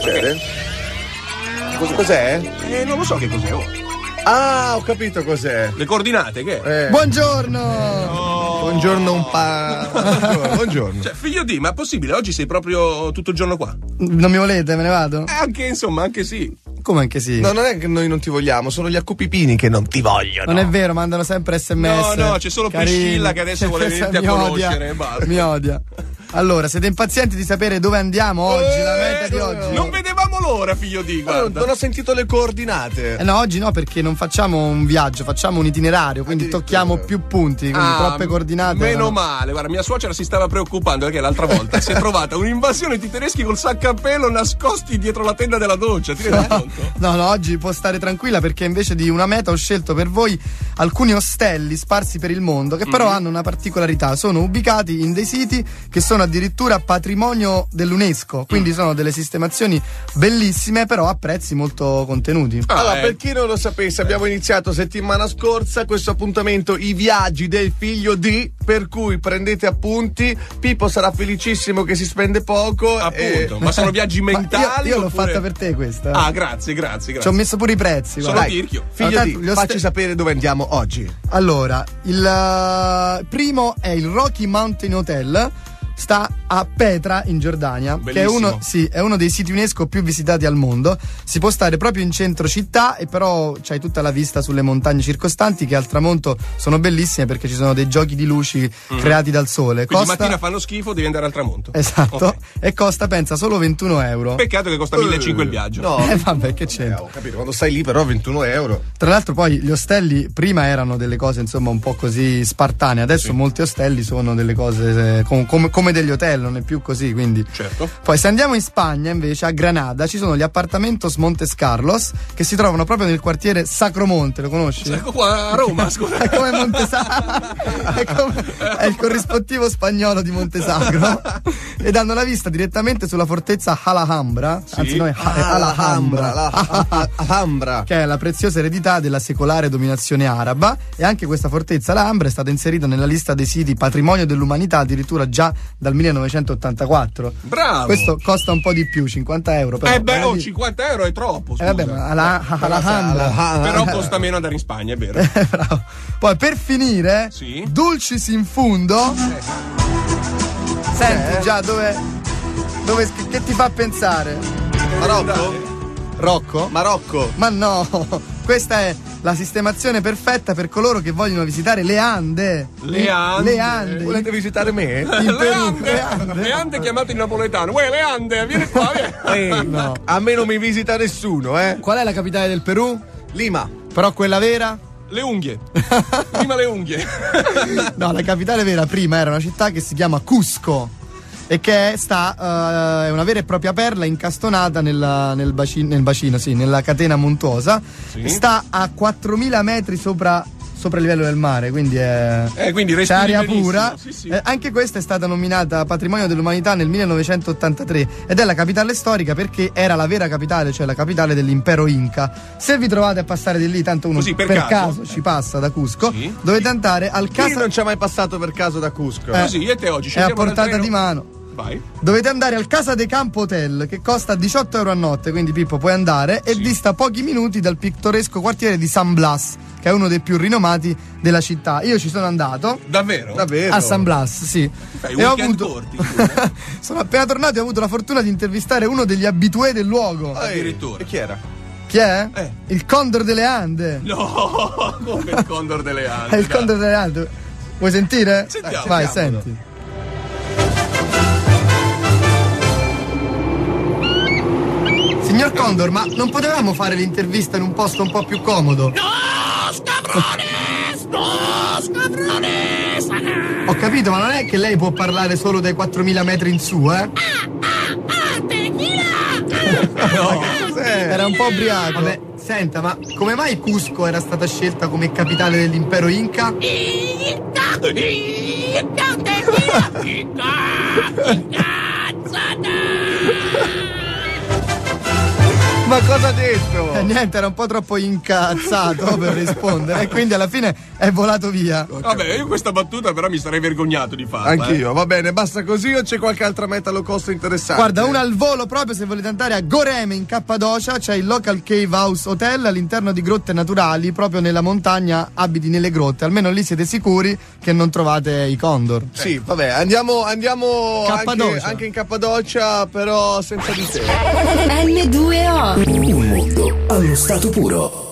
succede? Cos- cos'è? Eh, non lo so che cos'è. oh. Ah, ho capito cos'è. Le coordinate, che è? Eh, Buongiorno! buongiorno un pa. Buongiorno. buongiorno. Cioè, figlio di, ma è possibile? Oggi sei proprio tutto il giorno qua? Non mi volete? Me ne vado? Eh, anche, insomma, anche sì. Come anche sì? No, non è che noi non ti vogliamo, sono gli accupipini che non ti vogliono. Non è vero, mandano sempre sms. No, no, c'è solo Carini. Priscilla che adesso vuole Questa venirti a conoscere, Odia, mi odia. Allora, siete impazienti di sapere dove andiamo oggi? la meta di Eh, oggi? Non vedevamo l'ora, figlio di, guarda. non ho sentito le coordinate. Eh no, oggi no, perché non facciamo un viaggio, facciamo un itinerario, quindi tocchiamo più punti, quindi Ah, troppe coordinate. Meno no. male, guarda, mia suocera si stava preoccupando perché l'altra volta si è trovata un'invasione di tedeschi col sacco a pelo nascosti dietro la tenda della doccia. Ti rendi conto? No, no, oggi può stare tranquilla perché invece di una meta ho scelto per voi alcuni ostelli sparsi per il mondo che Mm. però hanno una particolarità, sono ubicati in dei siti che sono addirittura patrimonio dell'UNESCO, Mm. quindi sono delle sistemazioni bellissime però a prezzi molto contenuti. Ah, Allora, eh. per chi non lo sapesse, abbiamo iniziato settimana scorsa questo appuntamento I viaggi del figlio di, per cui prendete appunti. Pippo sarà felicissimo che si spende poco. Appunto, e- ma sono viaggi Ma mentali? io, io l'ho oppure- fatta per te questa. Ah, grazie, grazie, Ci ho grazie. messo pure i prezzi. Sono guarda. Dai, tirchio. figlio Allora, di, facci oste- sapere dove andiamo oggi. Allora, il eh, primo è il Rocky Mountain Hotel. Sta a Petra in Giordania, che è Bellissimo. uno, sì, è uno dei siti UNESCO più visitati al mondo. Si può stare proprio in centro città e però c'hai tutta la vista sulle montagne circostanti che al tramonto sono bellissime perché ci sono dei giochi di luci creati dal sole. Mm. Quindi Costa, mattina fanno schifo, devi andare al tramonto. Esatto, Ok. e costa, pensa, solo 21 euro. Peccato che costa 1500 il viaggio. No, Eh vabbè, che eh, c'entra. ho capito, quando stai lì però 21 euro. Tra l'altro poi gli ostelli prima erano delle cose insomma un po' così spartane, adesso molti ostelli sono delle cose eh, com- come, come degli hotel, non è più così, quindi... Certo. Poi se andiamo in Spagna invece a Granada ci sono gli appartamentos Montes Carlos che si trovano proprio nel quartiere Sacromonte, lo conosci? Ecco qua a Roma, scusa. È come Montesacro, è, come- è il corrispettivo spagnolo di Montesacro ed hanno la vista direttamente sulla fortezza Alhambra, anzi no, è Ah, Alhambra, la Alhambra. che è la preziosa eredità della secolare dominazione araba e anche questa fortezza Alhambra è stata inserita nella lista dei siti patrimonio dell'umanità addirittura già dal 1984. Bravo. Questo costa un po' di più, 50 euro. Però, eh beh, oh, magari- 50 euro è troppo. Eh, Scusa. vabbè, ma alla, Alhambra. Ah, Però costa meno andare in Spagna, è vero. Bravo. Poi per finire, Sì. Dulcis in fundo. Senti già dove, dove che ti fa pensare? Marocco? Rocco? Marocco. Ma no, questa è la sistemazione perfetta per coloro che vogliono visitare le Ande. Le Ande. Le Ande. Volete visitare me? In Le Perù. Ande, Le Ande. le Ande chiamate in napoletano. Uè, le Ande, vieni qua, vieni. Eh, No. A me non mi visita nessuno, eh. Qual è la capitale del Perù? Lima. Però quella vera? Le unghie. Prima le unghie. No, la capitale vera prima era una città che si chiama Cusco e che sta, eh, è una vera e propria perla incastonata nella- nel, bacino, nel bacino, sì, nella catena montuosa. Sì. Sta a 4000 metri sopra, sopra il livello del mare, quindi è... Eh, quindi C'è aria pura. Sì, sì. Eh, anche questa è stata nominata Patrimonio dell'Umanità nel 1983 ed è la capitale storica perché era la vera capitale, cioè la capitale dell'impero Inca. Se vi trovate a passare di lì, tanto uno Così, per caso. caso. ci passa da Cusco, Sì. dovete andare al Chi casa. non ci ha mai passato per caso da Cusco? Eh, Così, io e te oggi È a portata di mano. Vai. Dovete andare al Casa de Campo Hotel che costa 18 euro a notte, quindi Pippo puoi andare e dista pochi minuti dal pittoresco quartiere di San Blas, che è uno dei più rinomati della città. Io ci sono andato Davvero? Davvero? a San Blas, sì. Fai E ho avuto... corti, sono appena tornato e ho avuto la fortuna di intervistare uno degli abitué del luogo. Eh, Addirittura. E chi era? Chi è? Eh. Il Condor delle Ande. No, come il condor delle Ande. È il Condor delle Ande. Vuoi sentire? Sentiamo. Vai, Sentiamolo. senti. Signor Condor, ma non potevamo fare l'intervista in un posto un po' più comodo? No, scabrones! No, scabrones! Ho capito, ma non è che lei può parlare solo dai 4000 metri in su, eh? Era un po' ubriaco. Vabbè, senta, ma come mai Cusco era stata scelta come capitale dell'impero Inca? Ma cosa ha detto? Eh, niente, era un po' troppo incazzato per rispondere e quindi alla fine è volato via. Vabbè, io questa battuta però mi sarei vergognato di farla. Anch'io, eh. va bene, basta così o c'è qualche altra meta low cost interessante? Guarda, una al volo proprio se volete andare a Goreme in Cappadocia, c'è il Local Cave House Hotel all'interno di grotte naturali, proprio nella montagna, abiti nelle grotte. Almeno lì siete sicuri che non trovate i condor. Sì, vabbè, andiamo, andiamo anche, Cappadocia. anche in Cappadocia, però senza di te. M2O Un mondo allo stato puro.